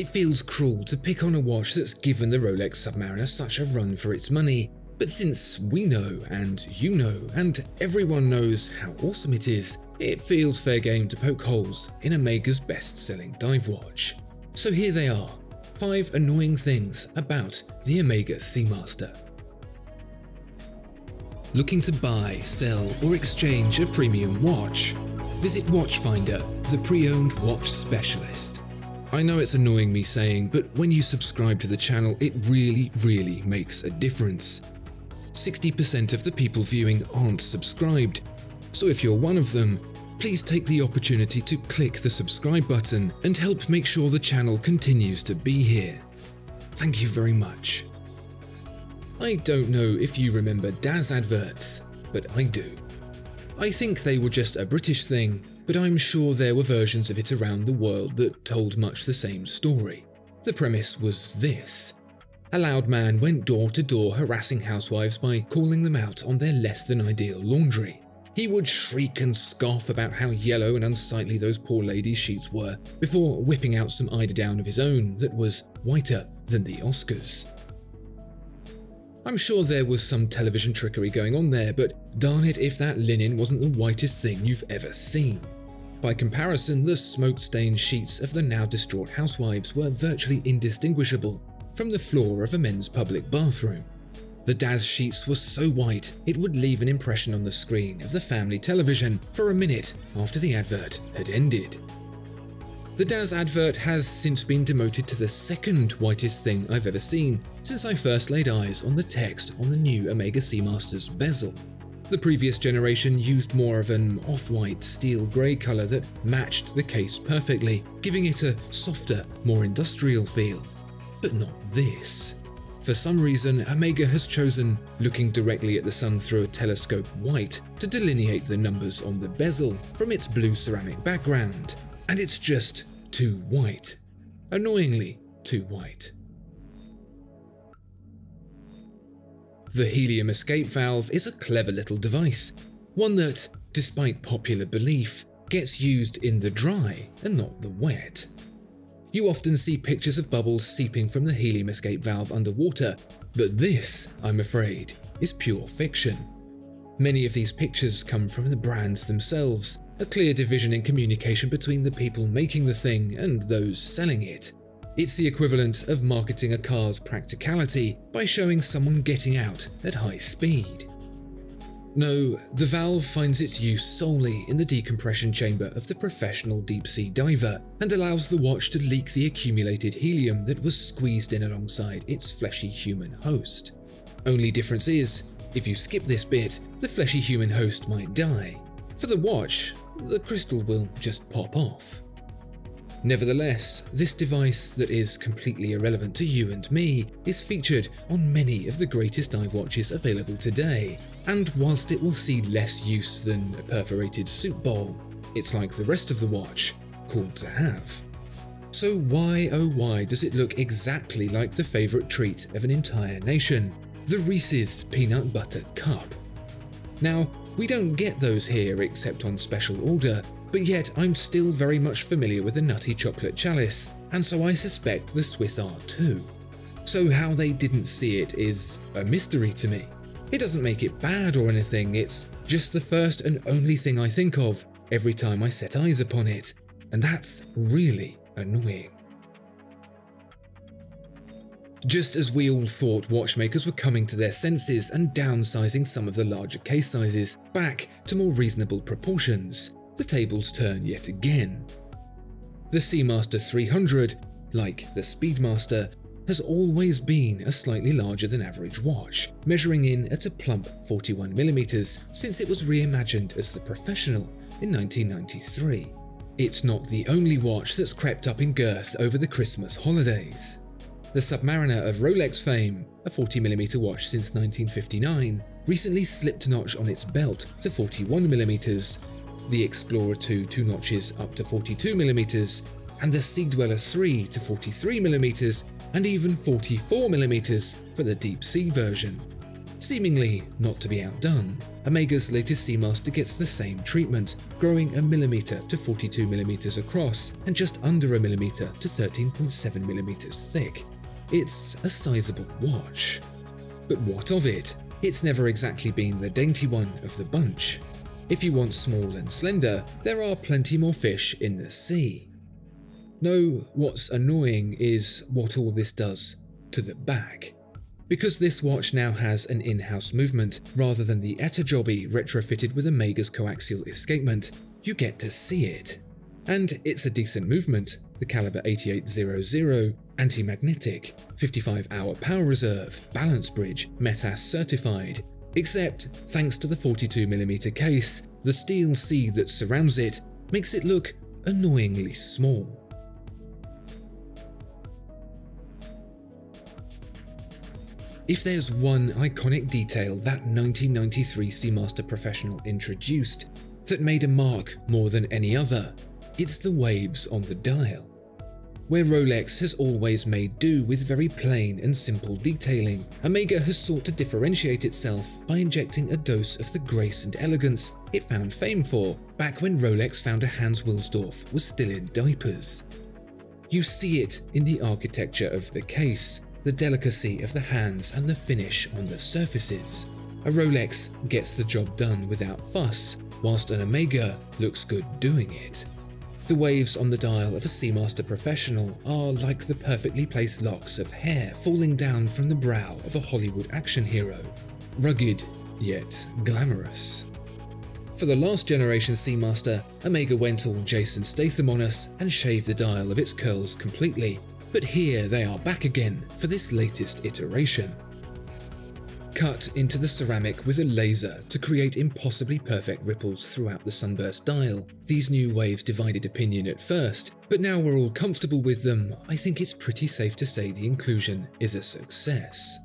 It feels cruel to pick on a watch that's given the Rolex Submariner such a run for its money, but since we know, and you know, and everyone knows how awesome it is, it feels fair game to poke holes in Omega's best selling dive watch. So here they are 5 annoying things about the Omega Seamaster. Looking to buy, sell, or exchange a premium watch? Visit Watchfinder, the pre owned watch specialist. I know it's annoying me saying, but when you subscribe to the channel, it really, really makes a difference. 60% of the people viewing aren't subscribed, so if you're one of them, please take the opportunity to click the subscribe button and help make sure the channel continues to be here. Thank you very much. I don't know if you remember Daz adverts, but I do. I think they were just a British thing, but I'm sure there were versions of it around the world that told much the same story. The premise was this. A loud man went door to door harassing housewives by calling them out on their less than ideal laundry. He would shriek and scoff about how yellow and unsightly those poor ladies' sheets were, before whipping out some eiderdown of his own that was whiter than the Oscars. I'm sure there was some television trickery going on there, but darn it if that linen wasn't the whitest thing you've ever seen. By comparison, the smoke stained sheets of the now distraught housewives were virtually indistinguishable from the floor of a men's public bathroom. The Daz sheets were so white it would leave an impression on the screen of the family television for a minute after the advert had ended. The Daz advert has since been demoted to the second whitest thing I've ever seen since I first laid eyes on the text on the new Omega Seamaster's bezel. The previous generation used more of an off-white steel grey colour that matched the case perfectly, giving it a softer, more industrial feel. But not this. For some reason, Omega has chosen looking directly at the sun through a telescope white to delineate the numbers on the bezel from its blue ceramic background. And it's just too white. Annoyingly, too white. The helium escape valve is a clever little device, one that, despite popular belief, gets used in the dry and not the wet. You often see pictures of bubbles seeping from the helium escape valve underwater, but this, I'm afraid, is pure fiction. Many of these pictures come from the brands themselves, a clear division in communication between the people making the thing and those selling it. It's the equivalent of marketing a car's practicality by showing someone getting out at high speed. No, the valve finds its use solely in the decompression chamber of the professional deep sea diver and allows the watch to leak the accumulated helium that was squeezed in alongside its fleshy human host. Only difference is, if you skip this bit, the fleshy human host might die. For the watch, the crystal will just pop off. Nevertheless, this device that is completely irrelevant to you and me is featured on many of the greatest dive watches available today, and whilst it will see less use than a perforated soup bowl, it's like the rest of the watch, called to have. So why oh why does it look exactly like the favourite treat of an entire nation, the Reese's Peanut Butter Cup? Now, we don't get those here except on special order, but yet I'm still very much familiar with the nutty chocolate chalice, and so I suspect the Swiss are too. So how they didn't see it is a mystery to me. It doesn't make it bad or anything, it's just the first and only thing I think of every time I set eyes upon it, and that's really annoying. Just as we all thought watchmakers were coming to their senses and downsizing some of the larger case sizes back to more reasonable proportions, the tables turn yet again. The Seamaster 300, like the Speedmaster, has always been a slightly larger than average watch, measuring in at a plump 41mm since it was reimagined as the Professional in 1993. It's not the only watch that's crept up in girth over the Christmas holidays. The Submariner of Rolex fame, a 40mm watch since 1959, recently slipped a notch on its belt to 41mm, the Explorer 2 two notches up to 42mm, and the Sea Dweller 3 to 43mm, and even 44mm for the deep sea version. Seemingly not to be outdone, Omega's latest Seamaster gets the same treatment, growing a millimeter to 42 millimeters across and just under a millimeter to 13.7 millimeters thick. It's a sizable watch. But what of it? It's never exactly been the dainty one of the bunch. If you want small and slender, there are plenty more fish in the sea. No, what's annoying is what all this does to the back. Because this watch now has an in-house movement rather than the ETA jobby retrofitted with Omega's coaxial escapement, you get to see it. And it's a decent movement, the caliber 8800, anti-magnetic, 55 hour power reserve, balance bridge, METAS certified. Except, thanks to the 42mm case, the steel sea that surrounds it makes it look annoyingly small. If there's one iconic detail that 1993 Seamaster Professional introduced that made a mark more than any other, it's the waves on the dial. Where Rolex has always made do with very plain and simple detailing, Omega has sought to differentiate itself by injecting a dose of the grace and elegance it found fame for back when Rolex founder Hans Wilsdorf was still in diapers. You see it in the architecture of the case, the delicacy of the hands and the finish on the surfaces. A Rolex gets the job done without fuss, whilst an Omega looks good doing it. The waves on the dial of a Seamaster Professional are like the perfectly placed locks of hair falling down from the brow of a Hollywood action hero. Rugged, yet glamorous. For the last generation Seamaster, Omega went all Jason Statham on us and shaved the dial of its curls completely, but here they are back again for this latest iteration. Cut into the ceramic with a laser to create impossibly perfect ripples throughout the sunburst dial, these new waves divided opinion at first, but now we're all comfortable with them, I think it's pretty safe to say the inclusion is a success.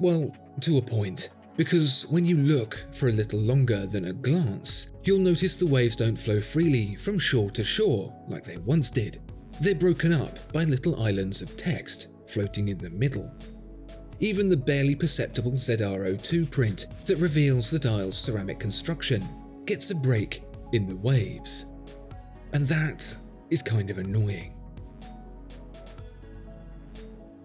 Well, to a point, because when you look for a little longer than a glance, you'll notice the waves don't flow freely from shore to shore like they once did. They're broken up by little islands of text floating in the middle. Even the barely perceptible ZRO2 print that reveals the dial's ceramic construction gets a break in the waves. And that is kind of annoying.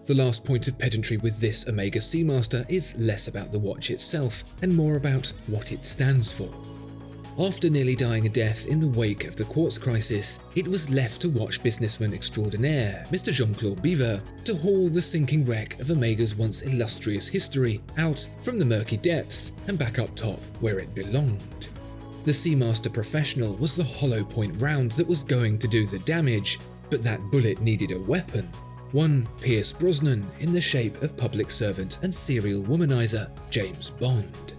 The last point of pedantry with this Omega Seamaster is less about the watch itself and more about what it stands for. After nearly dying a death in the wake of the quartz crisis, it was left to watch businessman extraordinaire Mr. Jean-Claude Biver to haul the sinking wreck of Omega's once illustrious history out from the murky depths and back up top where it belonged. The Seamaster Professional was the hollow point round that was going to do the damage, but that bullet needed a weapon. One Pierce Brosnan in the shape of public servant and serial womanizer James Bond.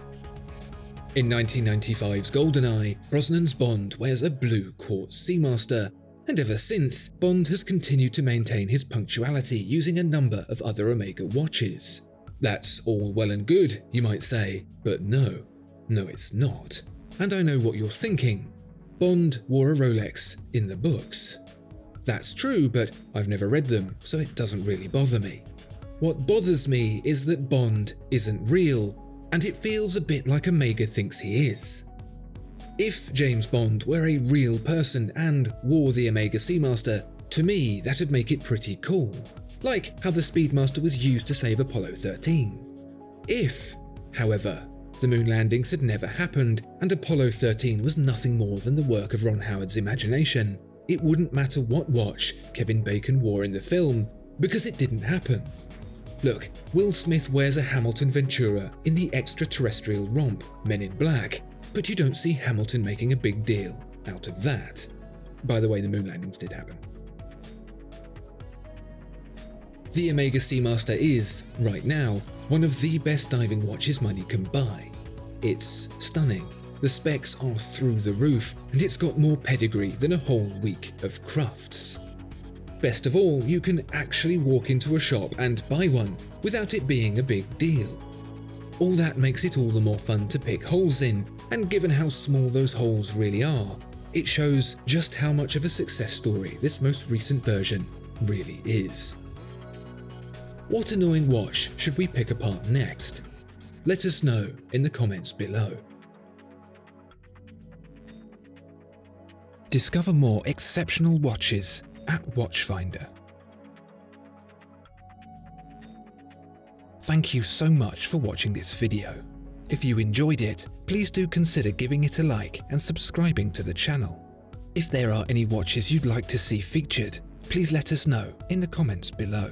In 1995's GoldenEye, Brosnan's Bond wears a blue quartz Seamaster, and ever since, Bond has continued to maintain his punctuality using a number of other Omega watches. That's all well and good, you might say, but no, no it's not. And I know what you're thinking. Bond wore a Rolex in the books. That's true, but I've never read them, so it doesn't really bother me. What bothers me is that Bond isn't real and it feels a bit like Omega thinks he is. If James Bond were a real person and wore the Omega Seamaster, to me that'd make it pretty cool, like how the Speedmaster was used to save Apollo 13. If, however, the moon landings had never happened and Apollo 13 was nothing more than the work of Ron Howard's imagination, it wouldn't matter what watch Kevin Bacon wore in the film, because it didn't happen. Look, Will Smith wears a Hamilton Ventura in the extraterrestrial romp Men in Black, but you don't see Hamilton making a big deal out of that. By the way, the moon landings did happen. The Omega Seamaster is, right now, one of the best diving watches money can buy. It's stunning. The specs are through the roof, and it's got more pedigree than a whole week of crufts. Best of all, you can actually walk into a shop and buy one without it being a big deal. All that makes it all the more fun to pick holes in, and given how small those holes really are, it shows just how much of a success story this most recent version really is. What annoying watch should we pick apart next? Let us know in the comments below. Discover more exceptional watches at Watchfinder. Thank you so much for watching this video. If you enjoyed it, please do consider giving it a like and subscribing to the channel. If there are any watches you'd like to see featured, please let us know in the comments below.